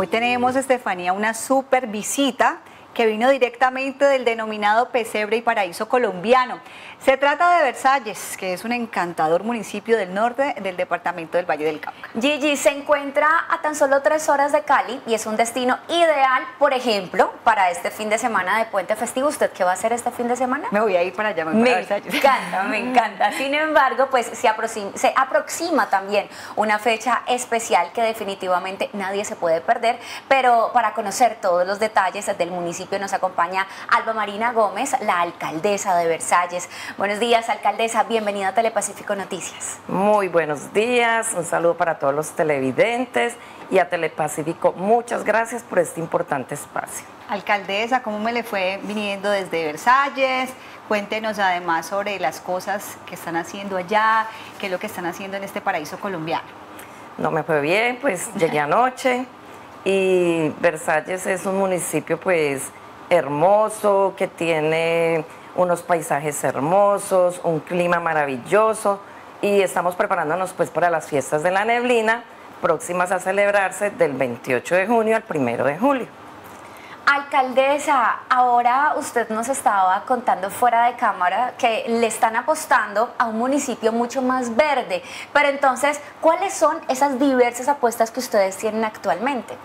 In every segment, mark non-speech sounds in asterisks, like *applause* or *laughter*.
Hoy tenemos, Estefanía, una super visita que vino directamente del denominado Pesebre y Paraíso colombiano. Se trata de Versalles, que es un encantador municipio del norte del departamento del Valle del Cauca. Gigi se encuentra a tan solo tres horas de Cali y es un destino ideal, por ejemplo, para este fin de semana de puente festivo. ¿Usted qué va a hacer este fin de semana? Me voy a ir para allá. Me, me encanta, me encanta. *laughs* Sin embargo, pues se aproxima, se aproxima también una fecha especial que definitivamente nadie se puede perder, pero para conocer todos los detalles del municipio nos acompaña Alba Marina Gómez, la alcaldesa de Versalles. Buenos días, alcaldesa. Bienvenida a Telepacífico Noticias. Muy buenos días. Un saludo para todos los televidentes y a Telepacífico. Muchas gracias por este importante espacio. Alcaldesa, ¿cómo me le fue viniendo desde Versalles? Cuéntenos además sobre las cosas que están haciendo allá, qué es lo que están haciendo en este paraíso colombiano. No me fue bien, pues llegué *laughs* anoche y Versalles es un municipio pues hermoso que tiene unos paisajes hermosos, un clima maravilloso y estamos preparándonos pues para las fiestas de la neblina próximas a celebrarse del 28 de junio al 1 de julio. Alcaldesa, ahora usted nos estaba contando fuera de cámara que le están apostando a un municipio mucho más verde, pero entonces, ¿cuáles son esas diversas apuestas que ustedes tienen actualmente?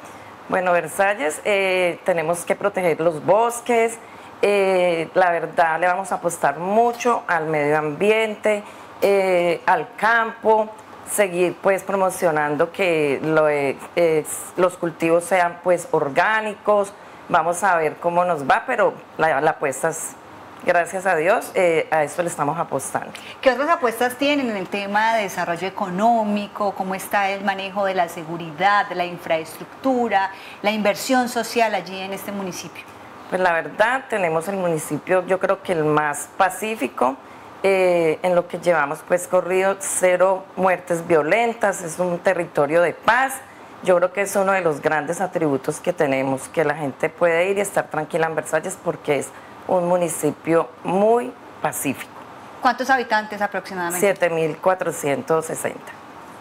Bueno, Versalles, eh, tenemos que proteger los bosques, eh, la verdad le vamos a apostar mucho al medio ambiente, eh, al campo, seguir pues promocionando que los cultivos sean pues orgánicos, vamos a ver cómo nos va, pero la, apuesta es gracias a Dios, eh, a esto le estamos apostando. ¿Qué otras apuestas tienen en el tema de desarrollo económico? ¿Cómo está el manejo de la seguridad, de la infraestructura, la inversión social allí en este municipio? Pues la verdad, tenemos el municipio, yo creo que el más pacífico, eh, en lo que llevamos pues corrido, cero muertes violentas, es un territorio de paz. Yo creo que es uno de los grandes atributos que tenemos, que la gente puede ir y estar tranquila en Versalles porque es un municipio muy pacífico. ¿Cuántos habitantes aproximadamente? 7.460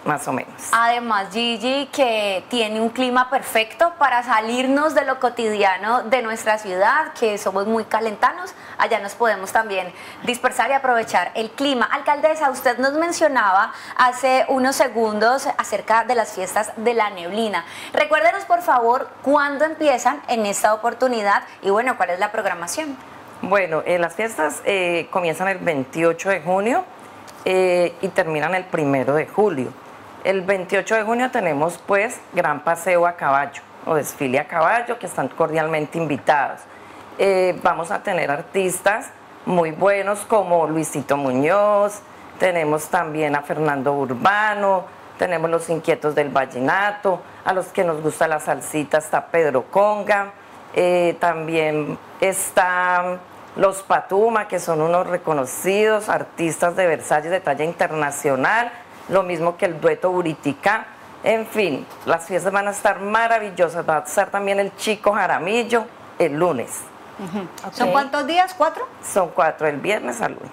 más o menos. Además, Gigi, que tiene un clima perfecto para salirnos de lo cotidiano de nuestra ciudad, que somos muy calentanos, allá nos podemos también dispersar y aprovechar el clima. Alcaldesa, usted nos mencionaba hace unos segundos acerca de las fiestas de la neblina. Recuérdenos, por favor, cuándo empiezan en esta oportunidad y, bueno, cuál es la programación. Bueno, eh, las fiestas eh, comienzan el 28 de junio eh, y terminan el 1 de julio. El 28 de junio tenemos pues gran paseo a caballo o desfile a caballo que están cordialmente invitados. Eh, vamos a tener artistas muy buenos como Luisito Muñoz, tenemos también a Fernando Urbano, tenemos los inquietos del vallenato, a los que nos gusta la salsita está Pedro Conga, también están los Patuma, que son unos reconocidos artistas de Versalles de talla internacional, lo mismo que el dueto Buritica. En fin, las fiestas van a estar maravillosas. Va a estar también el Chico Jaramillo el lunes. ¿Son cuántos días? ¿Cuatro? Son cuatro, el viernes al lunes.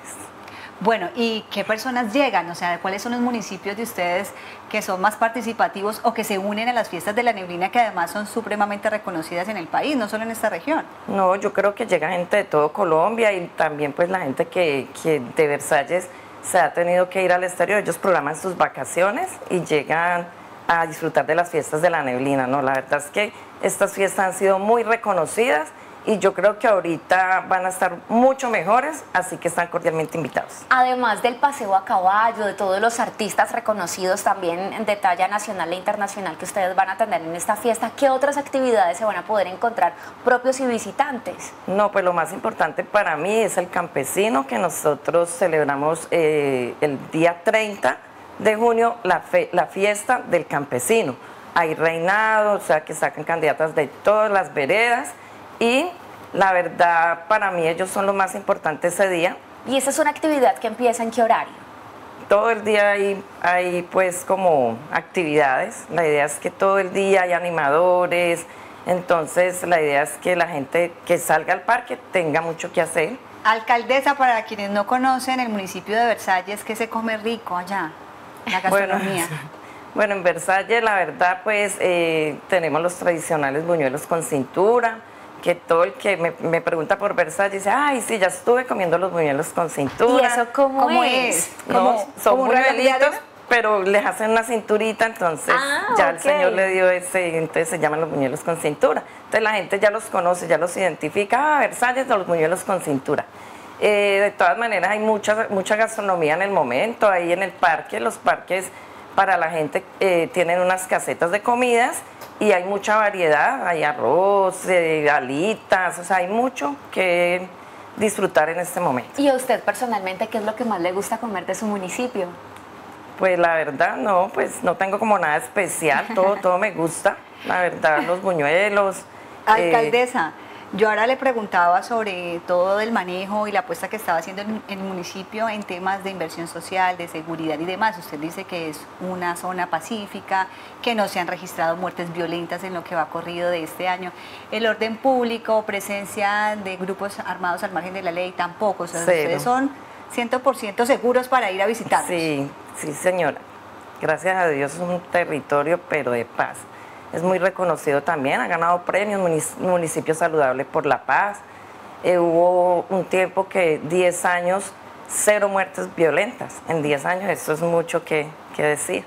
Bueno, ¿y qué personas llegan? O sea, ¿cuáles son los municipios de ustedes que son más participativos o que se unen a las fiestas de la neblina que además son supremamente reconocidas en el país, no solo en esta región? No, yo creo que llega gente de todo Colombia y también pues la gente que, que de Versalles se ha tenido que ir al exterior, ellos programan sus vacaciones y llegan a disfrutar de las fiestas de la neblina, ¿no? La verdad es que estas fiestas han sido muy reconocidas y yo creo que ahorita van a estar mucho mejores, así que están cordialmente invitados. Además del paseo a caballo, de todos los artistas reconocidos también de talla nacional e internacional que ustedes van a tener en esta fiesta, ¿qué otras actividades se van a poder encontrar propios y visitantes? No, pues lo más importante para mí es el campesino que nosotros celebramos eh, el día 30 de junio, la, la fiesta del campesino. Hay reinado, o sea que sacan candidatas de todas las veredas y la verdad para mí ellos son lo más importante ese día. ¿Y esa es una actividad que empieza en qué horario? Todo el día hay, hay pues como actividades, la idea es que todo el día hay animadores, entonces la idea es que la gente que salga al parque tenga mucho que hacer. Alcaldesa, para quienes no conocen el municipio de Versalles, ¿qué se come rico allá? La *laughs* gastronomía. *laughs* Bueno, en Versalles, la verdad, pues eh, tenemos los tradicionales buñuelos con cintura, que todo el que me, pregunta por Versalles dice, ay, sí, ya estuve comiendo los buñuelos con cintura. ¿Y eso cómo, es? No, son buñuelitos, pero les hacen una cinturita, entonces ah, ya el Señor le dio ese, entonces se llaman los buñuelos con cintura. Entonces la gente ya los conoce, ya los identifica, ah, Versalles de los buñuelos con cintura. Eh, de todas maneras hay mucha, mucha gastronomía en el momento, ahí en el parque, los parques para la gente eh, tienen unas casetas de comidas y hay mucha variedad, hay arroz, eh, alitas, o sea, hay mucho que disfrutar en este momento. ¿Y a usted personalmente qué es lo que más le gusta comer de su municipio? Pues la verdad no, pues no tengo como nada especial, todo, todo me gusta, la verdad, los *laughs* buñuelos. Alcaldesa, yo ahora le preguntaba sobre todo el manejo y la apuesta que estaba haciendo el, municipio en temas de inversión social, de seguridad y demás. Usted dice que es una zona pacífica, que no se han registrado muertes violentas en lo que va corrido de este año. El orden público, presencia de grupos armados al margen de la ley, tampoco. O sea, ustedes son 100% seguros para ir a visitar. Sí, sí, señora. Gracias a Dios es un territorio, pero de paz es muy reconocido también, ha ganado premios, municipio saludable por la paz. Eh, hubo un tiempo que 10 años, cero muertes violentas. En 10 años eso es mucho que, que decir.